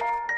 you